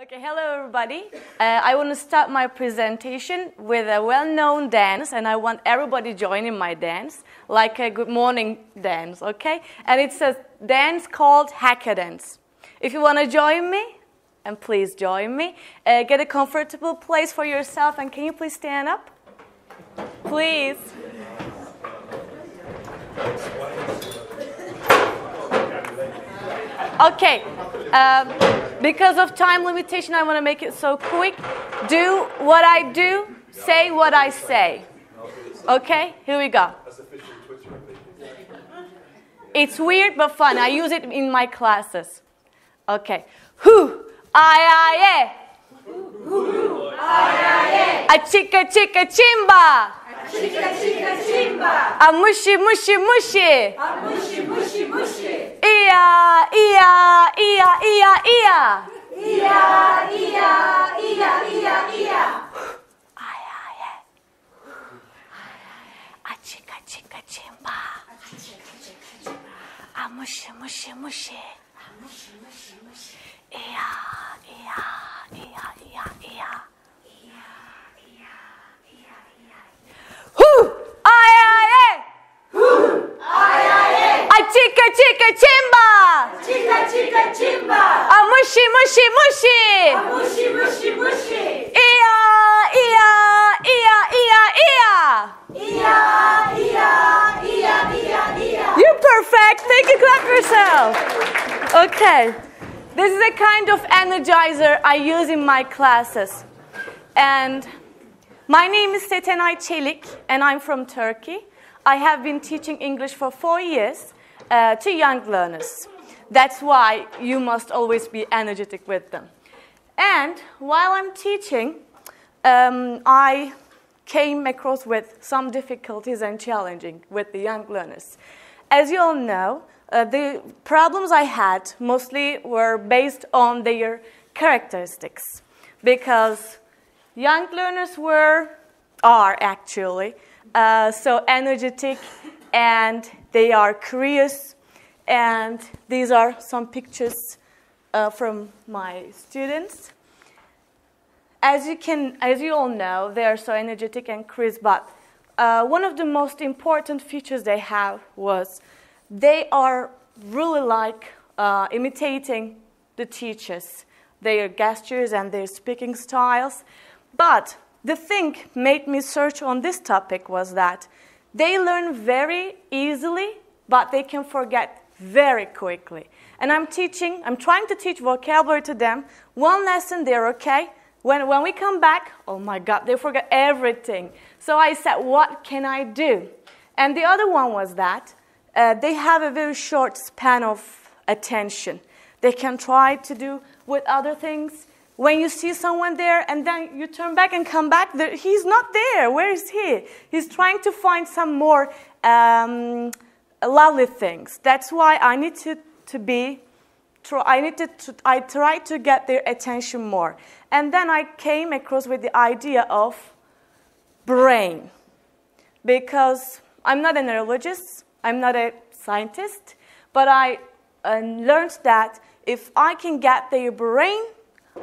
Okay, hello everybody. Uh, I want to start my presentation with a well-known dance, and I want everybody joining my dance, like a good morning dance, okay? And it's a dance called Hacker Dance. If you want to join me, and please join me, uh, get a comfortable place for yourself, and can you please stand up? Please. Okay. Um, because of time limitation, I want to make it so quick. Do what I do, say what I say. Okay, here we go. It's weird but fun. I use it in my classes. Okay. Who? I, I, eh. A chica, chica, chimba. A Chica, chica, chimba. A mushy, mushy, mushy. A mushy, mushy, mushy. Ia, ia, ia, ia, ia. Ia, ia, ia, ia, ia. Ay, ay, ay. A chica, chimba. Ah, A mushy, mushy, mushy. Ia, ia, ia, ia, ia. Who? Ay, ay, ay. Ai, ai, ai. A chica, chica, chimba. Chica, chica, chimba. A mushy, mushy, mushy. A mushy, mushy, mushy. Ia, ia, ia, ia, ia. Ia, ia, ia, ia, ia. You're perfect. Thank you. Clap yourself. Okay. This is a kind of energizer I use in my classes. And my name is Setenay Çelik, and I'm from Turkey. I have been teaching English for four years uh, to young learners. That's why you must always be energetic with them. And while I'm teaching, um, I came across with some difficulties and challenging with the young learners. As you all know, uh, the problems I had mostly were based on their characteristics because young learners were, are actually, uh, so energetic and they are curious. And these are some pictures uh, from my students as you can, as you all know, they are so energetic and crisp. But uh, one of the most important features they have was they are really like uh, imitating the teachers, their gestures and their speaking styles. But the thing made me search on this topic was that they learn very easily, but they can forget very quickly. And I'm teaching, I'm trying to teach vocabulary to them. One lesson, they're okay. When, when we come back, oh my God, they forget everything. So I said, what can I do? And the other one was that uh, they have a very short span of attention. They can try to do with other things. When you see someone there and then you turn back and come back, he's not there. Where is he? He's trying to find some more um, lovely things. That's why I need to, to be I needed to, I tried to get their attention more. And then I came across with the idea of brain. Because I'm not a neurologist, I'm not a scientist, but I uh, learned that if I can get their brain,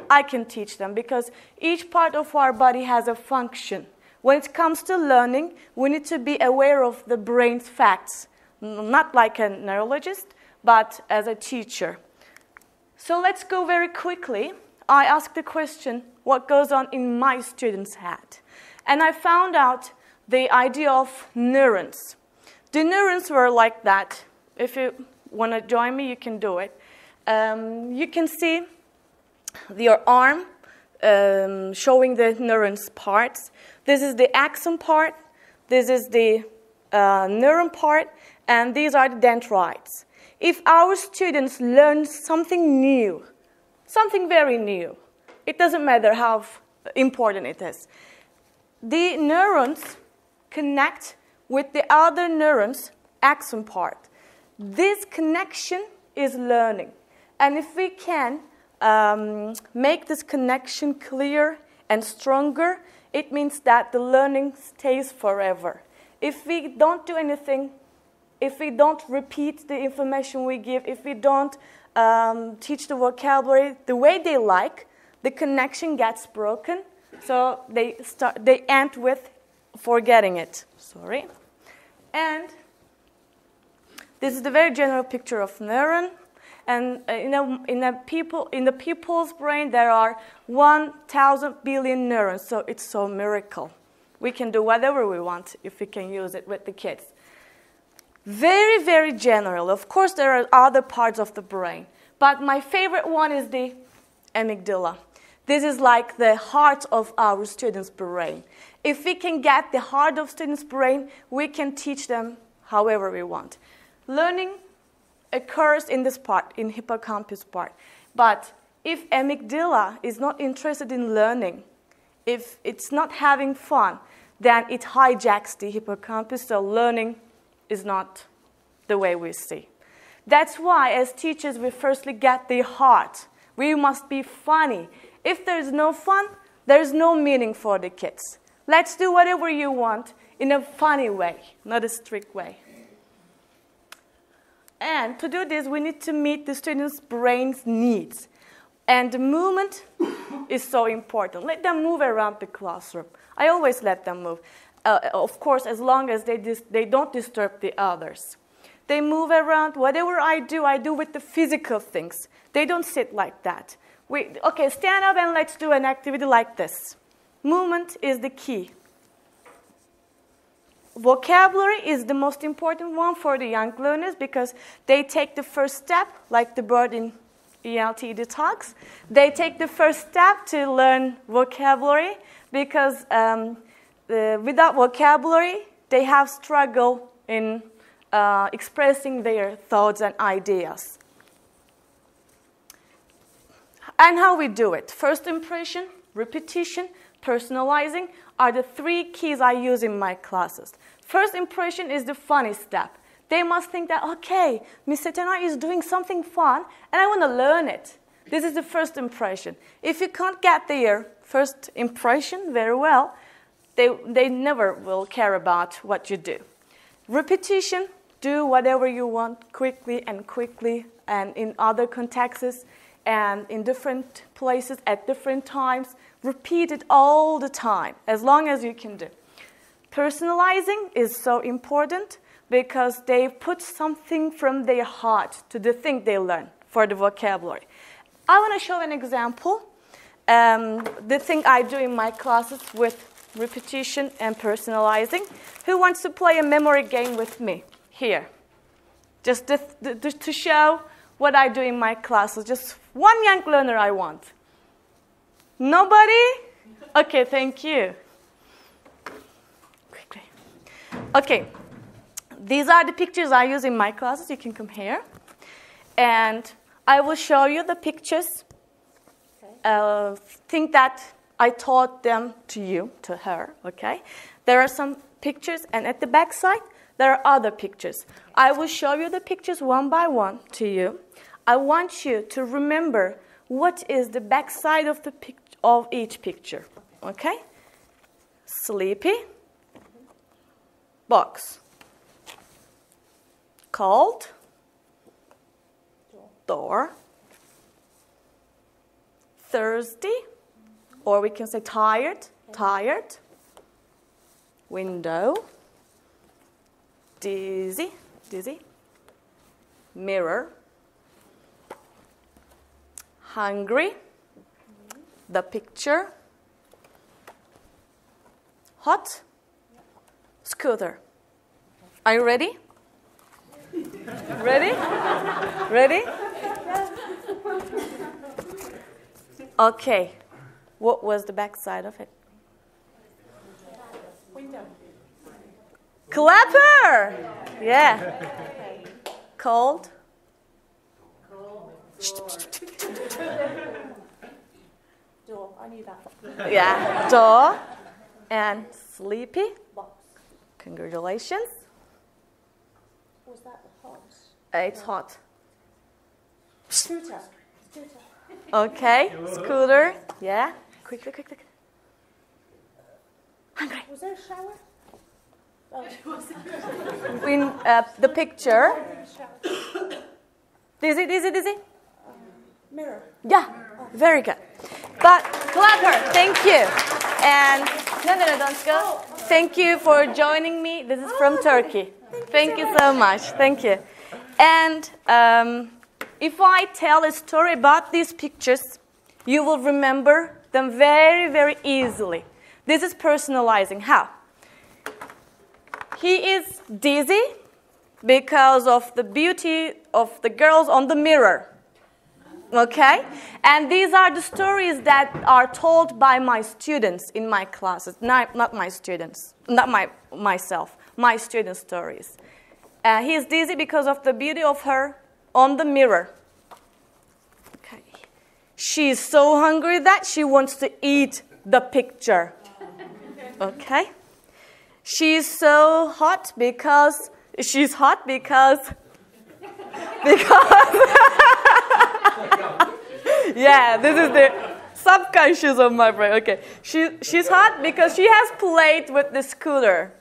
I can teach them because each part of our body has a function. When it comes to learning, we need to be aware of the brain's facts, not like a neurologist, but as a teacher. So let's go very quickly. I asked the question, what goes on in my student's head? And I found out the idea of neurons. The neurons were like that. If you want to join me, you can do it. Um, you can see your arm um, showing the neurons parts. This is the axon part, this is the uh, neuron part, and these are the dendrites if our students learn something new, something very new, it doesn't matter how important it is, the neurons connect with the other neurons axon part. This connection is learning. And if we can um, make this connection clear and stronger, it means that the learning stays forever. If we don't do anything if we don't repeat the information we give, if we don't um, teach the vocabulary the way they like, the connection gets broken. So they, start, they end with forgetting it. Sorry. And this is the very general picture of neuron. And uh, in, a, in, a people, in the people's brain, there are 1,000 billion neurons. So it's so miracle. We can do whatever we want if we can use it with the kids. Very, very general. Of course, there are other parts of the brain. But my favorite one is the amygdala. This is like the heart of our students' brain. If we can get the heart of students' brain, we can teach them however we want. Learning occurs in this part, in hippocampus part. But if amygdala is not interested in learning, if it's not having fun, then it hijacks the hippocampus, so learning is not the way we see. That's why, as teachers, we firstly get the heart. We must be funny. If there's no fun, there's no meaning for the kids. Let's do whatever you want in a funny way, not a strict way. And to do this, we need to meet the students' brain's needs. And the movement is so important. Let them move around the classroom. I always let them move. Uh, of course, as long as they, they don't disturb the others. They move around. Whatever I do, I do with the physical things. They don't sit like that. We, okay, stand up and let's do an activity like this. Movement is the key. Vocabulary is the most important one for the young learners because they take the first step, like the bird in ELT talks. They take the first step to learn vocabulary because um, the, without vocabulary, they have struggle in uh, expressing their thoughts and ideas. And how we do it. First impression, repetition, personalizing are the three keys I use in my classes. First impression is the funny step. They must think that, okay, Miss Setenay is doing something fun and I want to learn it. This is the first impression. If you can't get their first impression very well, they, they never will care about what you do. Repetition, do whatever you want quickly and quickly and in other contexts and in different places at different times. Repeat it all the time, as long as you can do. Personalizing is so important because they put something from their heart to the thing they learn for the vocabulary. I want to show an example. Um, the thing I do in my classes with repetition and personalizing. Who wants to play a memory game with me? Here. Just to, to, to show what I do in my classes. Just one young learner I want. Nobody? Okay, thank you. Quickly. Okay, these are the pictures I use in my classes. You can come here. And I will show you the pictures. Uh, think that I taught them to you, to her, okay? There are some pictures, and at the back side, there are other pictures. I will show you the pictures one by one to you. I want you to remember what is the back side of, the pic- of each picture, okay? Sleepy, box, cold, door, thirsty, or we can say tired, tired, window, dizzy, dizzy, mirror, hungry, the picture, hot, scooter. Are you ready? Ready? Ready? Okay. What was the back side of it? Window. Clapper! Yeah. Cold. Door. I knew that. Yeah. Door. And sleepy. Box. Congratulations. Was that hot? Uh, It's hot. Scooter. Scooter. Okay. Scooter. Yeah. Quickly, quickly. Hungry. Was there a shower? Oh, In uh, the picture. shower. Dizzy, dizzy, dizzy. Mirror. Yeah, very good. But clapper, thank you. And no, no, no, don't go. Thank you for joining me. This is from Turkey. Thank you so much. Thank you. And um, if I tell a story about these pictures, you will remember them very, very easily. This is personalizing. How? He is dizzy because of the beauty of the girls on the mirror. Okay? And these are the stories that are told by my students in my classes. Not, not my students, not my, myself, my student stories. Uh, he is dizzy because of the beauty of her on the mirror. Okay. She is so hungry that she wants to eat the picture. Okay? She is so hot because she's hot because because yeah, this is the subconscious of my brain. Okay, she she's hot because she has played with the scooter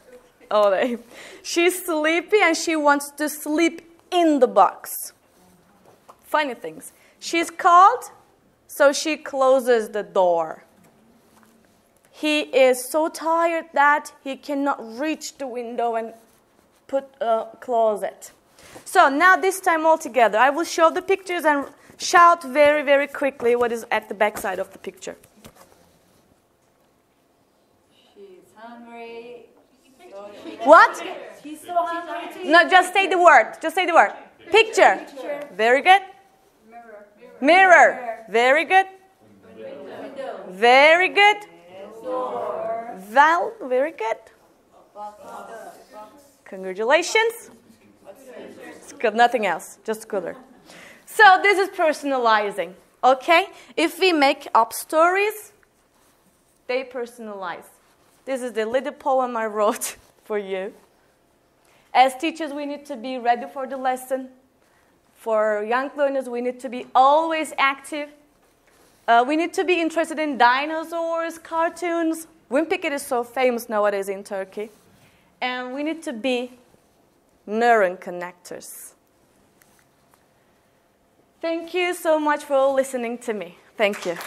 all day. She's sleepy and she wants to sleep in the box. Funny things. She's cold, so she closes the door. He is so tired that he cannot reach the window and put uh, close it. So now this time all together, I will show the pictures and shout very, very quickly what is at the back side of the picture. She's hungry. What? She's so hungry. No, just say the word. Just say the word. Picture. Very good. Mirror. Mirror. Very good. Window. Very good. Val. Very good. Congratulations. It's good. Nothing else. Just cooler. So this is personalizing. Okay? If we make up stories, they personalize. This is the little poem I wrote for you. As teachers, we need to be ready for the lesson. For young learners, we need to be always active. Uh, we need to be interested in dinosaurs, cartoons. Wimpy is so famous nowadays in Turkey. And we need to be neuron connectors. Thank you so much for listening to me. Thank you.